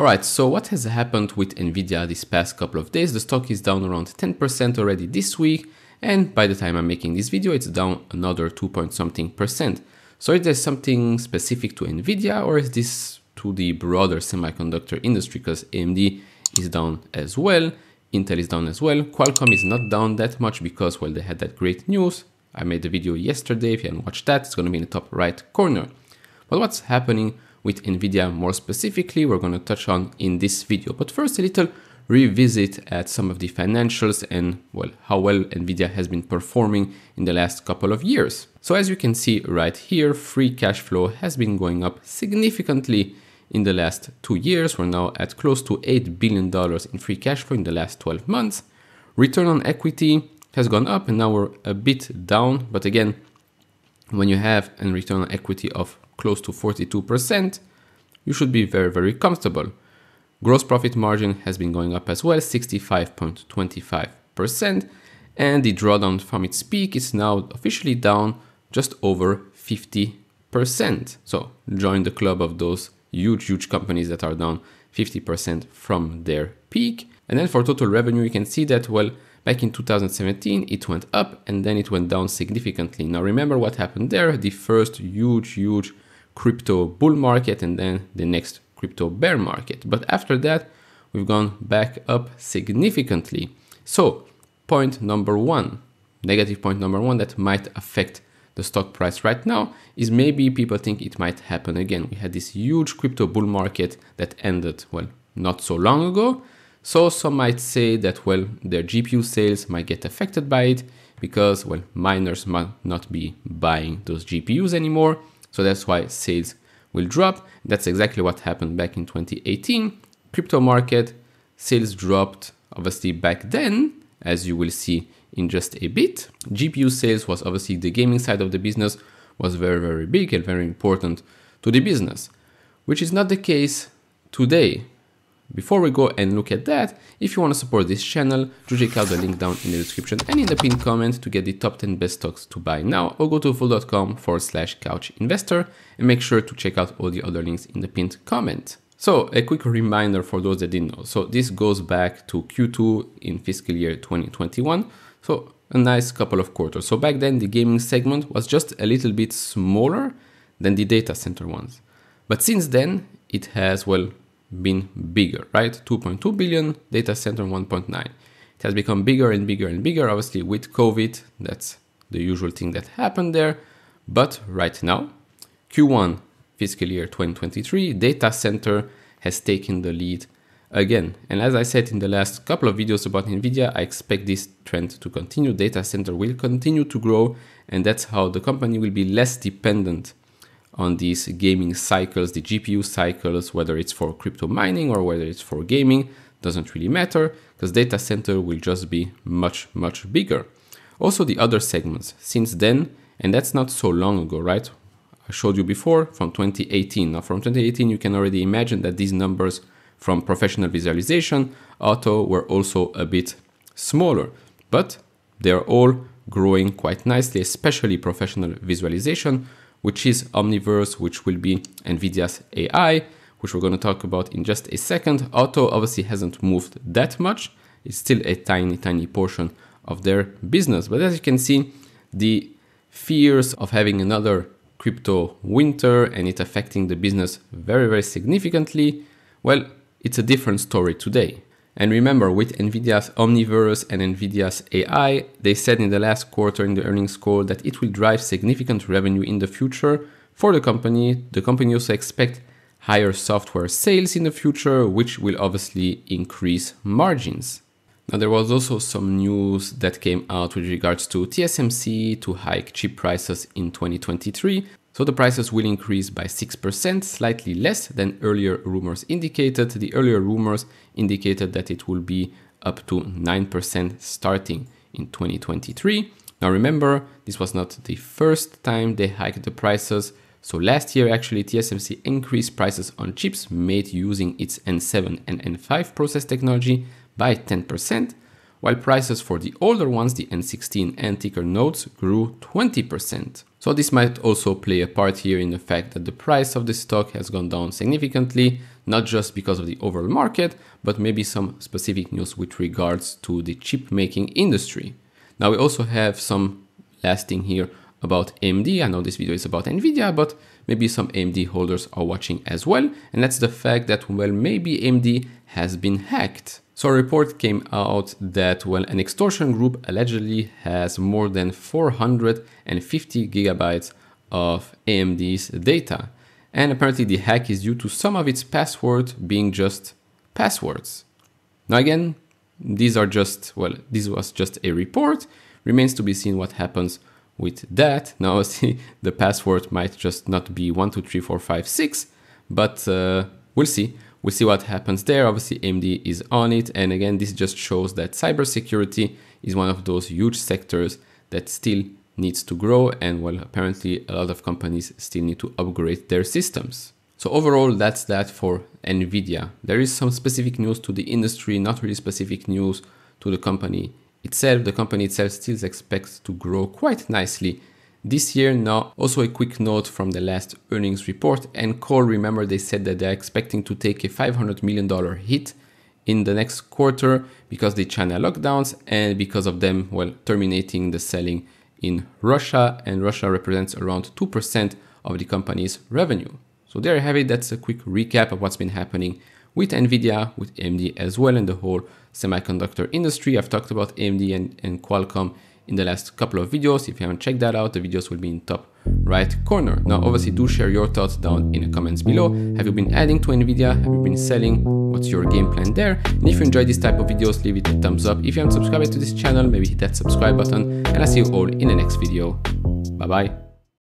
Alright, so what has happened with Nvidia this past couple of days? The stock is down around 10% already this week, and by the time I'm making this video, it's down another 2 point something percent. So is there something specific to Nvidia or is this to the broader semiconductor industry? Because AMD is down as well, Intel is down as well. Qualcomm is not down that much because, well, they had that great news. I made the video yesterday. If you haven't watched that, it's going to be in the top right corner. But what's happening with NVIDIA more specifically, we're going to touch on in this video. But first, a little revisit at some of the financials and well, how well NVIDIA has been performing in the last couple of years. So as you can see right here, free cash flow has been going up significantly in the last two years. We're now at close to $8 billion in free cash flow in the last 12 months. Return on equity has gone up and now we're a bit down. But again, when you have a return on equity of close to 42%, you should be very, very comfortable. Gross profit margin has been going up as well, 65.25%, and the drawdown from its peak is now officially down just over 50%. So join the club of those huge, huge companies that are down 50% from their peak. And then for total revenue, you can see that, well, back in 2017, it went up and then it went down significantly. Now remember what happened there, the first huge, huge crypto bull market and then the next crypto bear market. But after that, we've gone back up significantly. So point number one, negative point number one that might affect the stock price right now is maybe people think it might happen again. We had this huge crypto bull market that ended, well, not so long ago. So some might say that, well, their GPU sales might get affected by it because, well, miners might not be buying those GPUs anymore. So that's why sales will drop. That's exactly what happened back in 2018. Crypto market sales dropped obviously back then, as you will see in just a bit. GPU sales was obviously the gaming side of the business was very, very big and very important to the business, which is not the case today. Before we go and look at that, if you want to support this channel, do check out the link down in the description and in the pinned comment to get the top 10 best stocks to buy now or go to fool.com forward slash couch investor and make sure to check out all the other links in the pinned comment. So a quick reminder for those that didn't know. So this goes back to Q2 in fiscal year 2021. So a nice couple of quarters. So back then the gaming segment was just a little bit smaller than the data center ones. But since then it has, well, been bigger, right? 2.2 billion, data center 1.9. It has become bigger and bigger and bigger, obviously with COVID, that's the usual thing that happened there. But right now, Q1 fiscal year 2023, data center has taken the lead again. And as I said in the last couple of videos about NVIDIA, I expect this trend to continue. Data center will continue to grow, and that's how the company will be less dependent on these gaming cycles, the GPU cycles, whether it's for crypto mining or whether it's for gaming, doesn't really matter because data center will just be much, much bigger. Also the other segments since then, and that's not so long ago, right? I showed you before from 2018. Now from 2018, you can already imagine that these numbers from professional visualization, auto were also a bit smaller, but they're all growing quite nicely, especially professional visualization, which is Omniverse, which will be NVIDIA's AI, which we're going to talk about in just a second. Auto obviously hasn't moved that much. It's still a tiny, tiny portion of their business. But as you can see, the fears of having another crypto winter and it affecting the business very, very significantly, well, it's a different story today. And remember, with NVIDIA's Omniverse and NVIDIA's AI, they said in the last quarter in the earnings call that it will drive significant revenue in the future for the company. The company also expects higher software sales in the future, which will obviously increase margins. Now, there was also some news that came out with regards to TSMC to hike chip prices in 2023. So the prices will increase by 6%, slightly less than earlier rumors indicated. The earlier rumors indicated that it will be up to 9% starting in 2023. Now remember, this was not the first time they hiked the prices. So last year actually TSMC increased prices on chips made using its N7 and N5 process technology by 10%, while prices for the older ones, the N16 and thicker nodes, grew 20%. So this might also play a part here in the fact that the price of the stock has gone down significantly, not just because of the overall market, but maybe some specific news with regards to the chip making industry. Now we also have some last thing here about AMD. I know this video is about Nvidia, but maybe some AMD holders are watching as well. And that's the fact that, well, maybe AMD has been hacked. So a report came out that, well, an extortion group allegedly has more than 450 gigabytes of AMD's data. And apparently the hack is due to some of its passwords being just passwords. Now again, these are just, well, this was just a report. Remains to be seen what happens with that. Now see, the password might just not be 123456, but uh, we'll see. We'll see what happens there. Obviously, AMD is on it. And again, this just shows that cybersecurity is one of those huge sectors that still needs to grow. And well, apparently a lot of companies still need to upgrade their systems. So overall, that's that for NVIDIA. There is some specific news to the industry, not really specific news to the company itself. The company itself still expects to grow quite nicely this year. Now, also a quick note from the last earnings report. Encore, remember they said that they're expecting to take a $500 million hit in the next quarter because the China lockdowns and because of them, well, terminating the selling in Russia. And Russia represents around 2% of the company's revenue. So there you have it. That's a quick recap of what's been happening with NVIDIA, with AMD as well, and the whole semiconductor industry. I've talked about AMD and, and Qualcomm in the last couple of videos. If you haven't checked that out, the videos will be in top right corner. Now, obviously do share your thoughts down in the comments below. Have you been adding to NVIDIA? Have you been selling? What's your game plan there? And if you enjoy this type of videos, leave it a thumbs up. If you haven't subscribed to this channel, maybe hit that subscribe button and I'll see you all in the next video. Bye bye.